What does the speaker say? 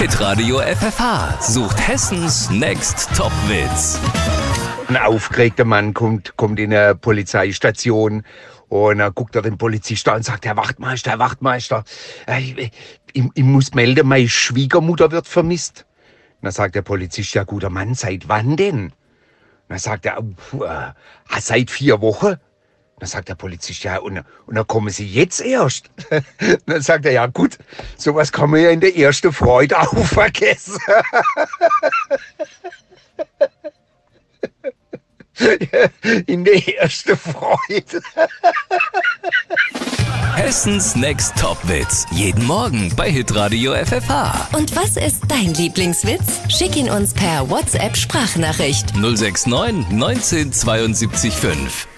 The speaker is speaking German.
Hitradio FFH sucht Hessens Next Top-Witz. Ein aufgeregter Mann kommt, kommt in eine Polizeistation und dann guckt er den Polizist an und sagt, Herr Wachtmeister, Herr Wachtmeister, äh, ich, ich, ich muss melden, meine Schwiegermutter wird vermisst. Dann sagt der Polizist, ja guter Mann, seit wann denn? Dann sagt er, äh, seit vier Wochen. Dann sagt der Polizist, ja, und, und dann kommen Sie jetzt erst. dann sagt er, ja gut, sowas kann man ja in der ersten Freude auch vergessen. in der ersten Freude. Hessens Next Top-Witz. Jeden Morgen bei Hitradio FFH. Und was ist dein Lieblingswitz? Schick ihn uns per WhatsApp Sprachnachricht. 069 19 72 5.